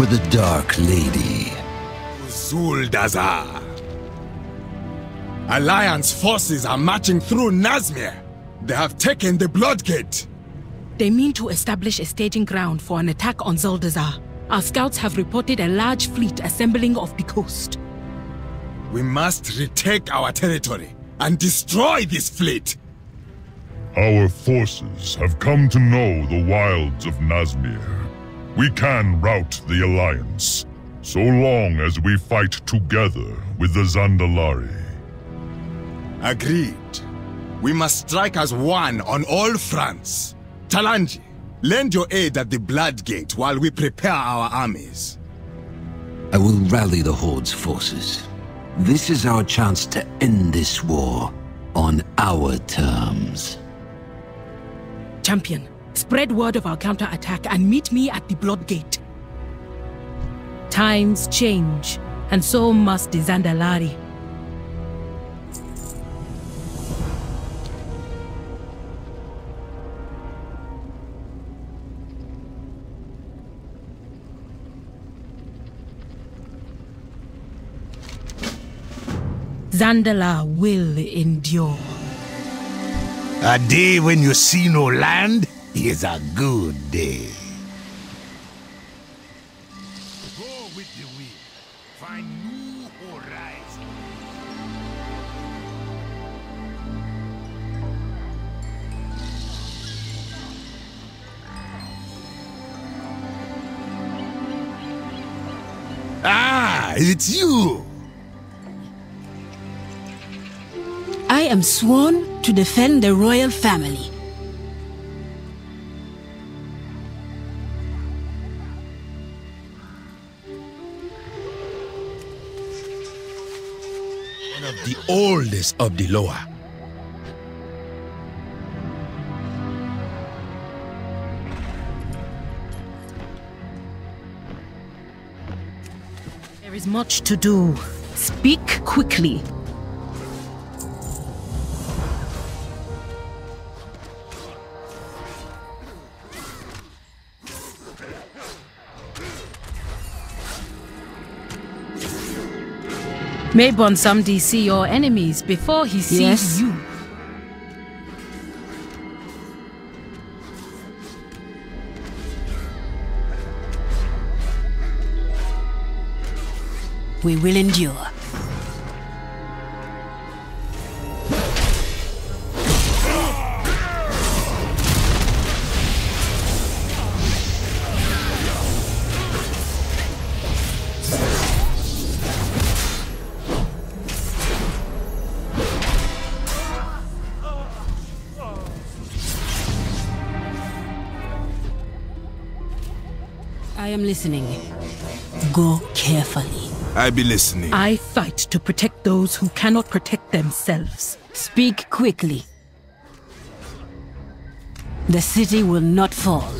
for the Dark Lady. Zuldazar. Alliance forces are marching through Nazmir. They have taken the Bloodgate. They mean to establish a staging ground for an attack on Zuldazar. Our scouts have reported a large fleet assembling off the coast. We must retake our territory and destroy this fleet. Our forces have come to know the wilds of Nazmir. We can rout the Alliance, so long as we fight together with the Zandalari. Agreed. We must strike as one on all fronts. Talanji, lend your aid at the Blood Gate while we prepare our armies. I will rally the Horde's forces. This is our chance to end this war on our terms. Champion, spread word of our counterattack and meet me at the Blood Gate. Times change, and so must the Zandalari. Zandalar will endure. A day when you see no land is a good day. Go with the wind. Find new horizons. Ah, it's you. I am sworn to defend the royal family. One of the oldest of the Loa. There is much to do. Speak quickly. May Bonsamdi see your enemies before he sees Yes. you. We will endure. Am listening. Go carefully. I be listening. I fight to protect those who cannot protect themselves. Speak quickly. The city will not fall.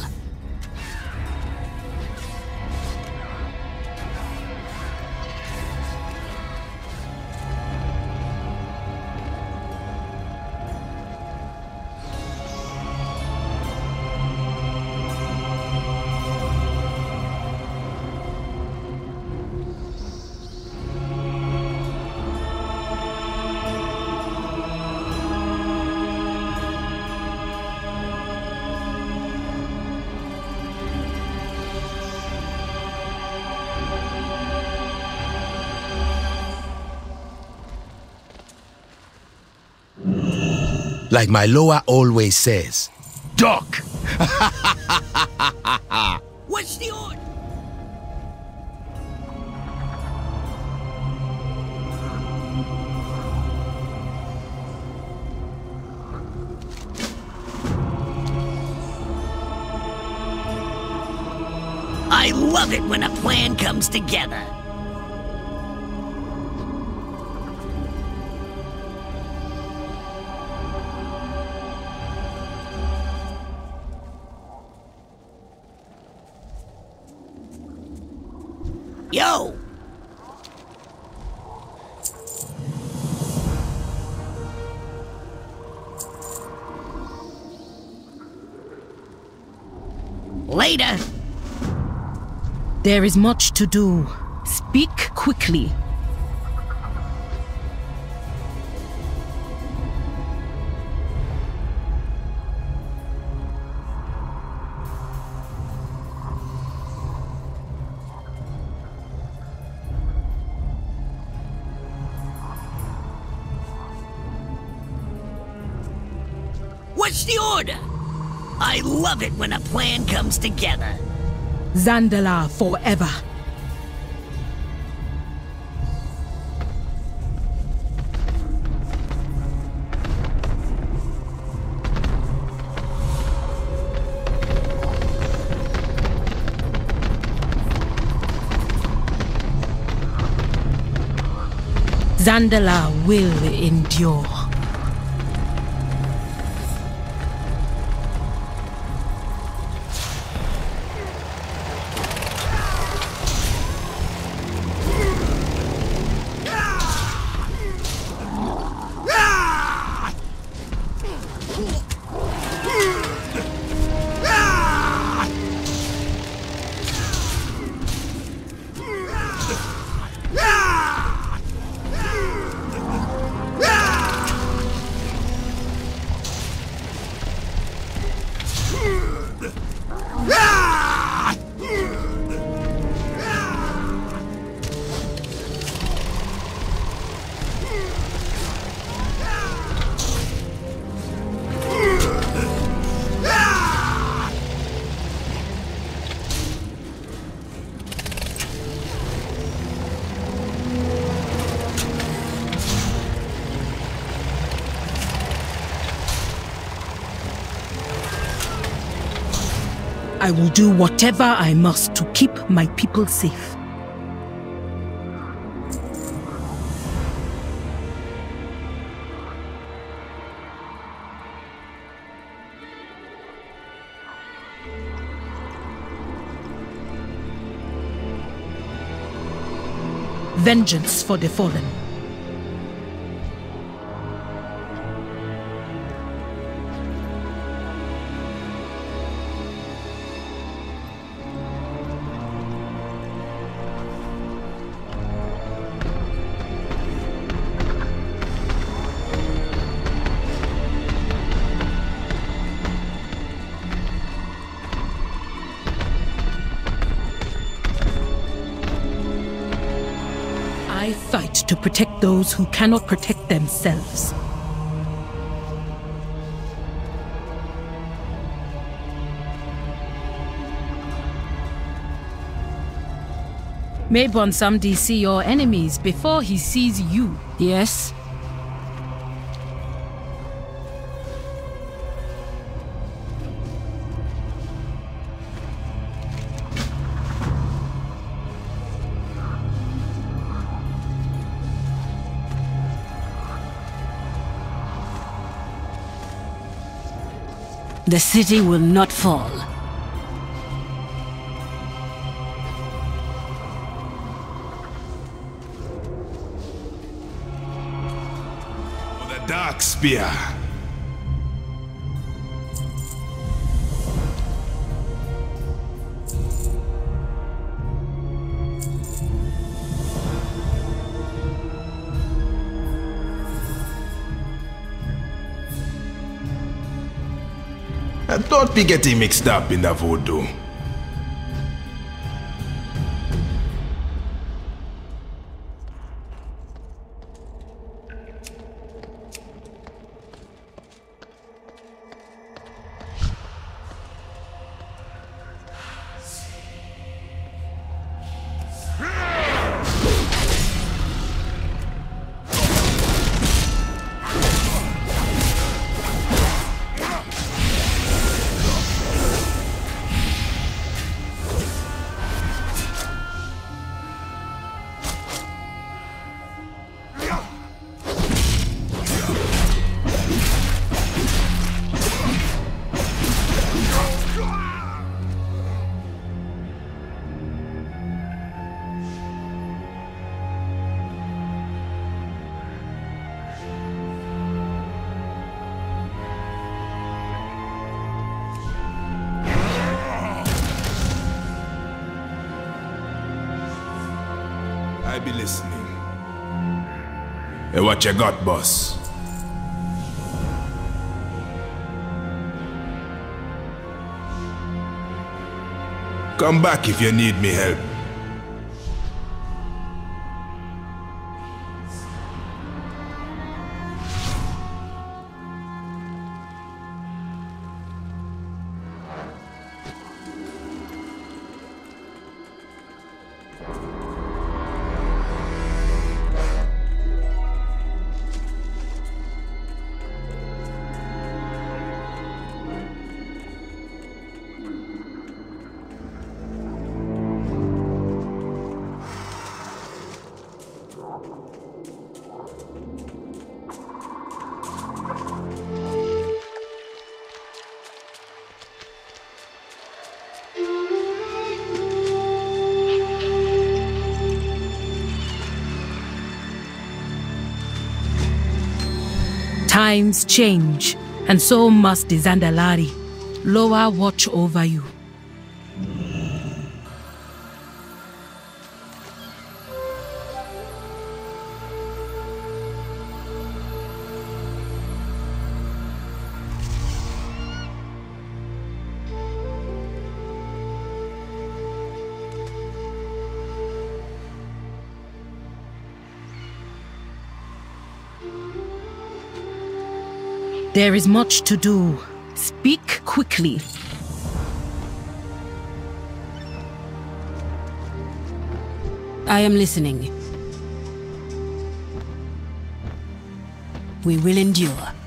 Like my Loa always says, duck. What's the order? I love it when a plan comes together. Later. There is much to do. Speak quickly. What's the order? I love it when a plan comes together. Zandalar forever. Zandalar will endure. I will do whatever I must to keep my people safe. Vengeance for the fallen. Fight to protect those who cannot protect themselves. May Bonsamdi see your enemies before he sees you. Yes? The city will not fall. The Dark Spear. Don't be getting mixed up in the voodoo. Be listening. Hey, what you got, boss? Come back if you need me help. Times change, and so must the Zandalari. Loa watch over you. There is much to do. Speak quickly. I am listening. We will endure.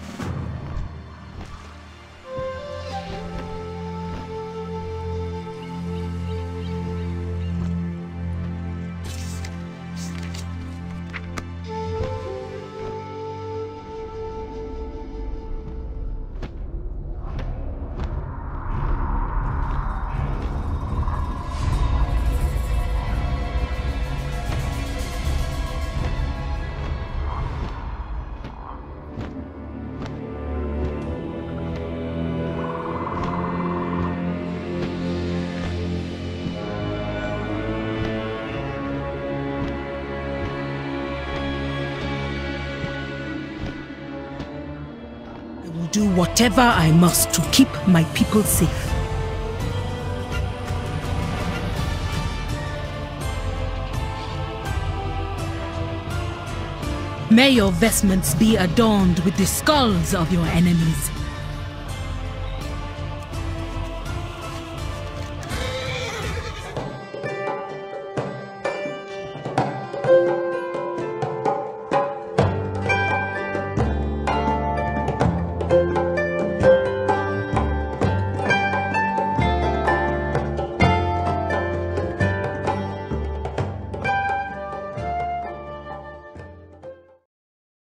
Do whatever I must to keep my people safe. May your vestments be adorned with the skulls of your enemies.